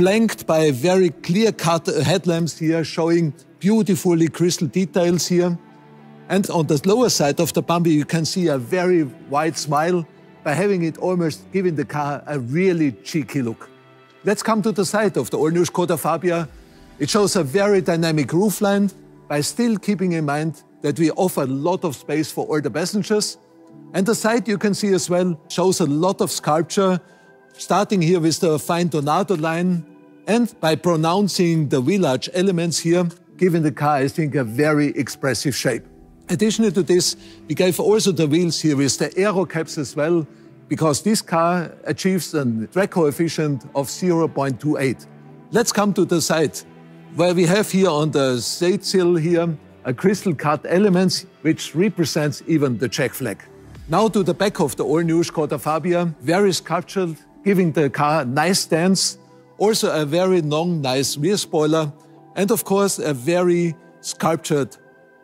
Flanked by very clear-cut headlamps here showing beautifully crystal details here. And on the lower side of the bumper, you can see a very wide smile by having it almost giving the car a really cheeky look. Let's come to the side of the all-new Skoda Fabia. It shows a very dynamic roofline by still keeping in mind that we offer a lot of space for all the passengers. And the side you can see as well shows a lot of sculpture, starting here with the fine tornado line and by pronouncing the V-large elements here, giving the car, I think, a very expressive shape. Additionally to this, we gave also the wheels here with the aero caps as well, because this car achieves a drag coefficient of 0.28. Let's come to the side, where we have here on the side sill here a crystal cut elements, which represents even the Czech flag. Now to the back of the all-new Skoda Fabia, very sculptured, giving the car a nice stance also a very long, nice rear spoiler, and of course, a very sculptured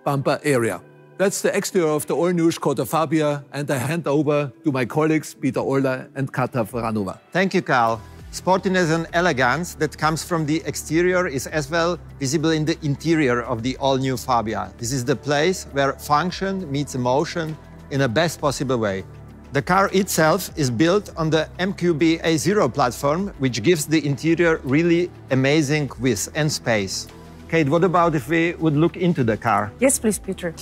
bumper area. That's the exterior of the all-new Skoda Fabia, and I hand over to my colleagues Peter Euler and Kata Vranova. Thank you, Karl. Sportiness and elegance that comes from the exterior is as well visible in the interior of the all-new Fabia. This is the place where function meets emotion in the best possible way. The car itself is built on the MQB A0 platform, which gives the interior really amazing width and space. Kate, what about if we would look into the car? Yes, please, Peter.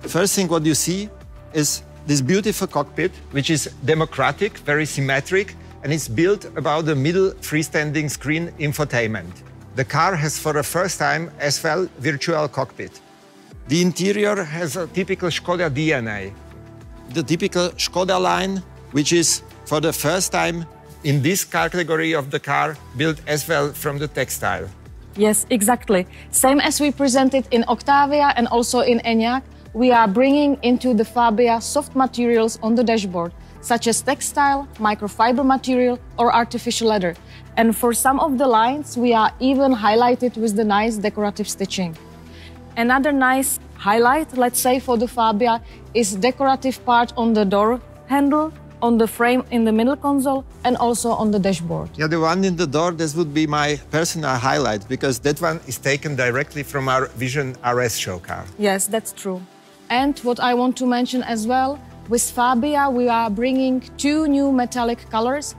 First thing what you see is this beautiful cockpit, which is democratic, very symmetric, and it's built about the middle freestanding screen infotainment. The car has for the first time as well virtual cockpit. The interior has a typical Skoda DNA, the typical Skoda line, which is for the first time in this category of the car built as well from the textile. Yes, exactly. Same as we presented in Octavia and also in Enyaq, we are bringing into the Fabia soft materials on the dashboard, such as textile, microfiber material, or artificial leather. And for some of the lines, we are even highlighted with the nice decorative stitching. Another nice highlight, let's say, for the Fabia is decorative part on the door handle, on the frame in the middle console, and also on the dashboard. Yeah, the one in the door, this would be my personal highlight because that one is taken directly from our Vision RS show car. Yes, that's true. And what I want to mention as well, with Fabia, we are bringing two new metallic colors.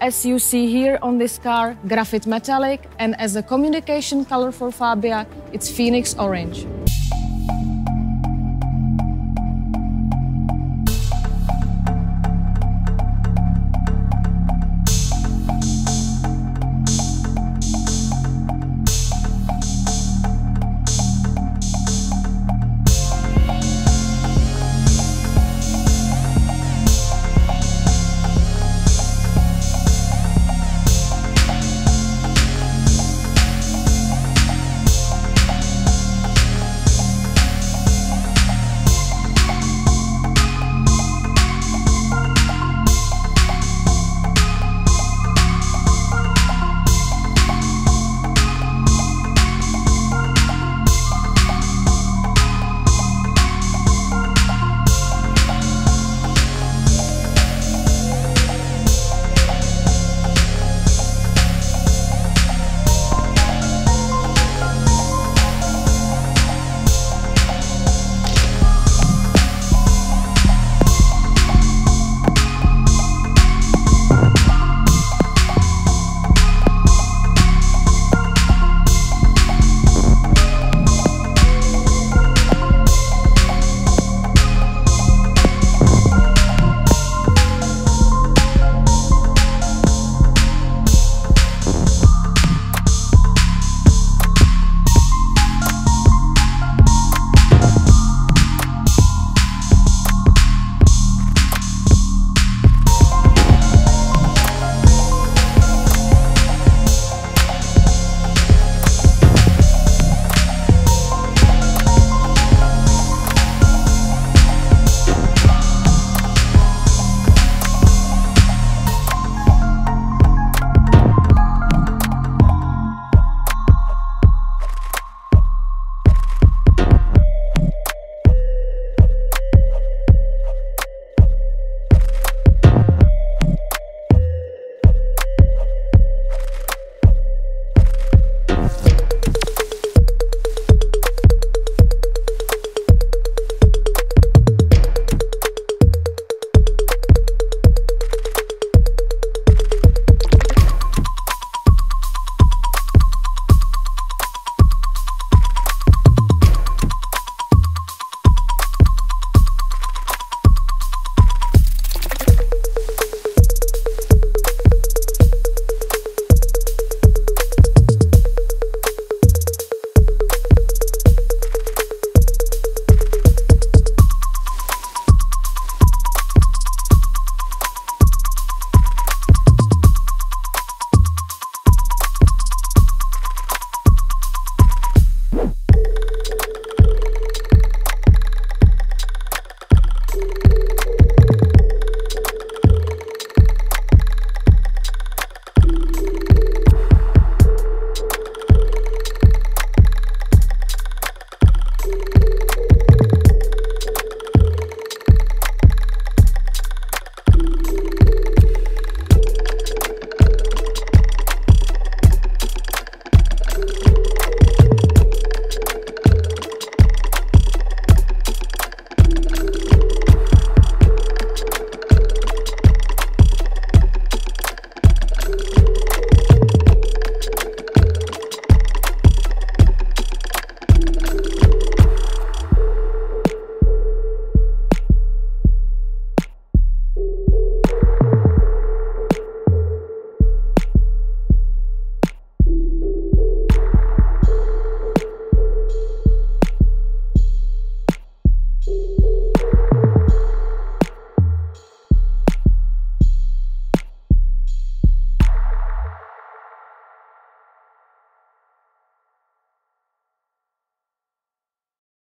As you see here on this car, graphite metallic, and as a communication color for Fabia, it's Phoenix Orange.